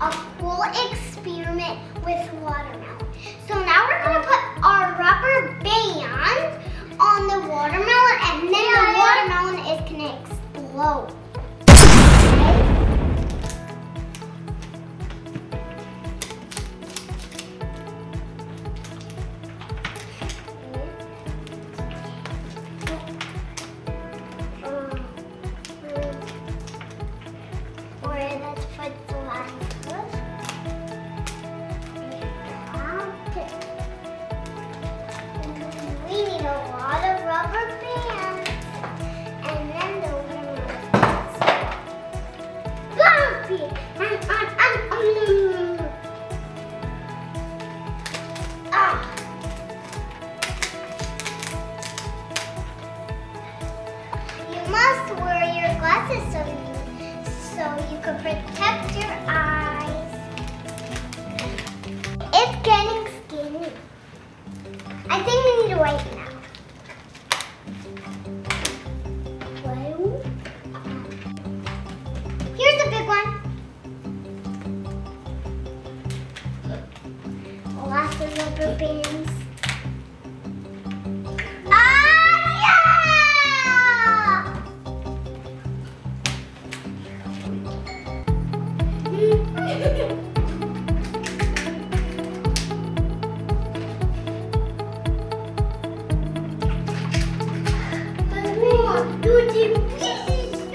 a cool experiment with watermelon. So now we're gonna put our rubber band on the watermelon and then the watermelon is gonna explode. A lot of rubber bands. And then the. Ah. You must wear your glasses you, so you can protect your eyes. It's getting Of rubber bands. Ah,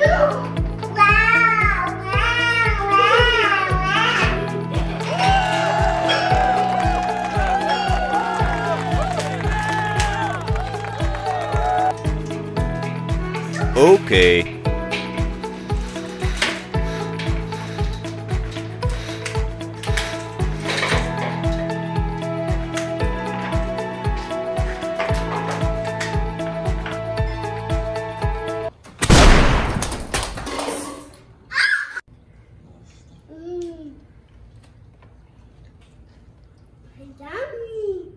yeah! Okay. Mm. Yummy.